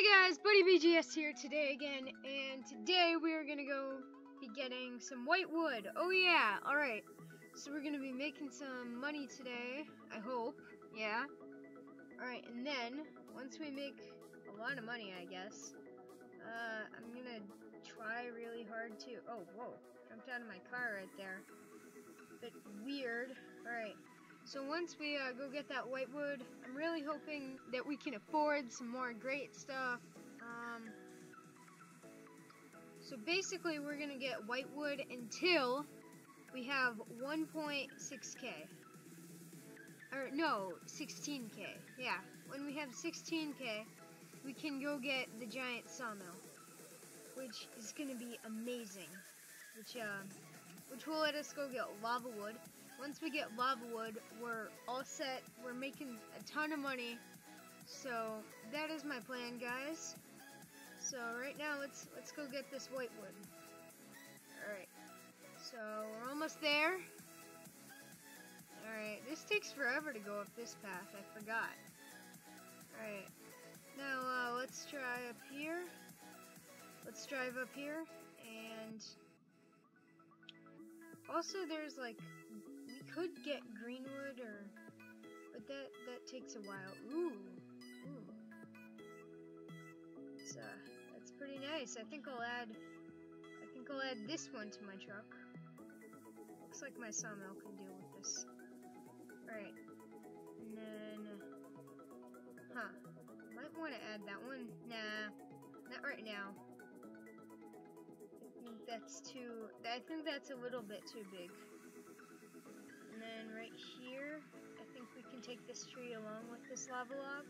Hey guys, Buddy BGS here today again, and today we are gonna go be getting some white wood. Oh yeah, alright. So we're gonna be making some money today, I hope. Yeah. Alright, and then, once we make a lot of money, I guess, uh, I'm gonna try really hard to, oh, whoa, jumped out of my car right there. Bit weird. Alright, so once we uh, go get that white wood, I'm really hoping that we can afford some more great stuff. Um, so basically, we're gonna get white wood until we have 1.6k. Or no, 16k. Yeah, when we have 16k, we can go get the giant sawmill, which is gonna be amazing. Which uh, which will let us go get lava wood once we get lava wood, we're all set. We're making a ton of money. So that is my plan, guys. So right now, let's let's go get this white wood. All right. So we're almost there. All right. This takes forever to go up this path. I forgot. All right. Now uh, let's try up here. Let's drive up here and also there's like we could get greenwood or but that that takes a while. Ooh. Ooh. It's uh that's pretty nice. I think I'll add I think I'll add this one to my truck. Looks like my sawmill can deal with this. Alright. And then Huh. Might want to add that one. Nah. Not right now. That's too I think that's a little bit too big. And then right here, I think we can take this tree along with this lava log.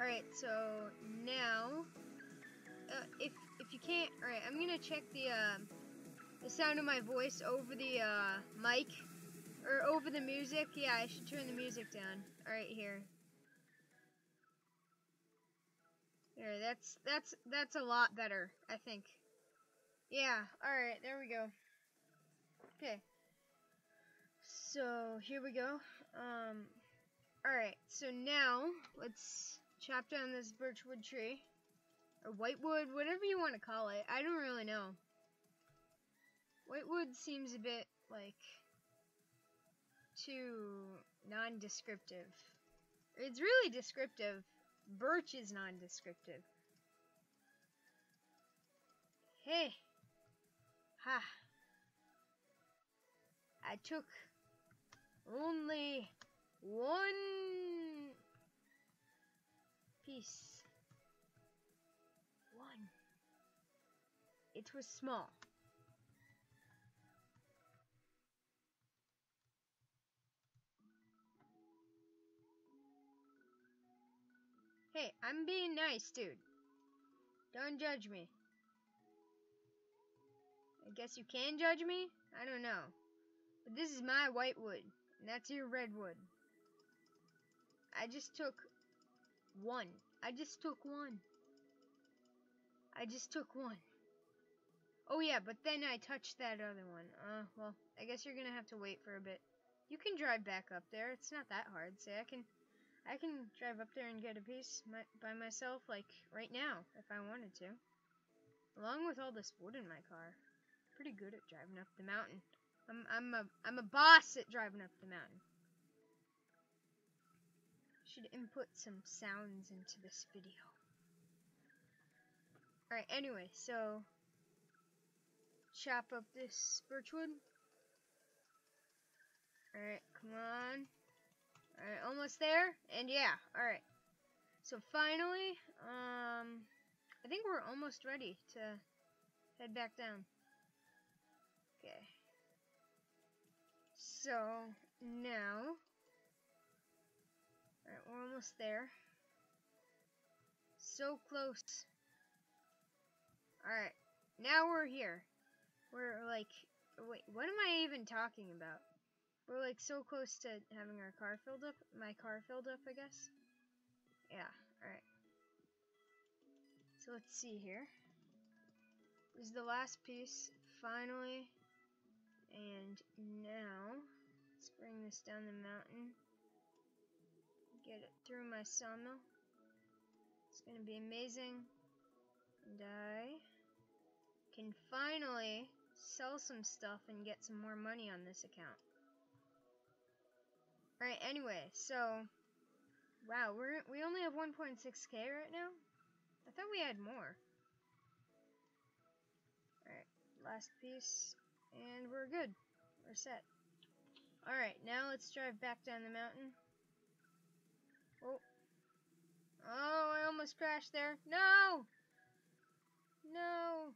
Alright, so now, uh, if if you can't, alright, I'm gonna check the, uh, the sound of my voice over the, uh, mic, or over the music. Yeah, I should turn the music down. Alright, here. Here, that's, that's, that's a lot better, I think. Yeah, alright, there we go. Okay. So here we go. Um, Alright, so now let's chop down this birchwood tree. Or whitewood, whatever you want to call it. I don't really know. Whitewood seems a bit like too non-descriptive. It's really descriptive. Birch is non-descriptive. Hey. Ha. I took only one piece. One. It was small. Hey, I'm being nice, dude. Don't judge me. I guess you can judge me? I don't know. But this is my whitewood. And that's your redwood. I just took one. I just took one. I just took one. Oh yeah, but then I touched that other one. Uh, well, I guess you're gonna have to wait for a bit. You can drive back up there. It's not that hard. Say, I can, I can drive up there and get a piece my, by myself, like right now, if I wanted to. Along with all this wood in my car. Pretty good at driving up the mountain. I'm I'm a I'm a boss at driving up the mountain. Should input some sounds into this video. Alright, anyway, so chop up this birchwood. Alright, come on. Alright, almost there. And yeah, alright. So finally, um I think we're almost ready to head back down. Okay. So, now, alright, we're almost there. So close. Alright, now we're here. We're like, wait, what am I even talking about? We're like so close to having our car filled up. My car filled up, I guess. Yeah, alright. So let's see here. This is the last piece. Finally, and now, let's bring this down the mountain. Get it through my sawmill. It's gonna be amazing. And I can finally sell some stuff and get some more money on this account. Alright, anyway, so wow, we're we only have 1.6k right now? I thought we had more. Alright, last piece. And we're good. We're set. Alright, now let's drive back down the mountain. Oh. Oh, I almost crashed there. No! No!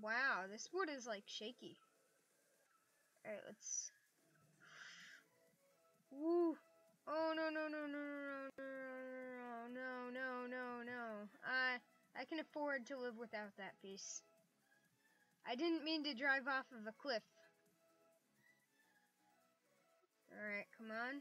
Wow, this wood is like shaky. Alright, let's... Woo! Oh, no, no, no, no, no, no, no, no, no, no. I, I can afford to live without that piece. I didn't mean to drive off of a cliff. Alright, come on.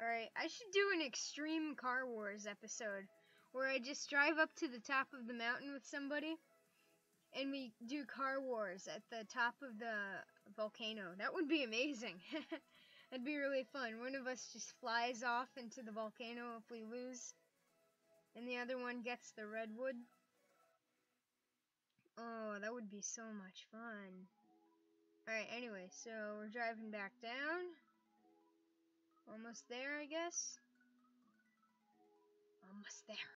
Alright, I should do an extreme Car Wars episode where I just drive up to the top of the mountain with somebody and we do Car Wars at the top of the volcano. That would be amazing. That'd be really fun. One of us just flies off into the volcano if we lose, and the other one gets the redwood. Oh, that would be so much fun. Alright, anyway, so we're driving back down. Almost there, I guess. Almost there.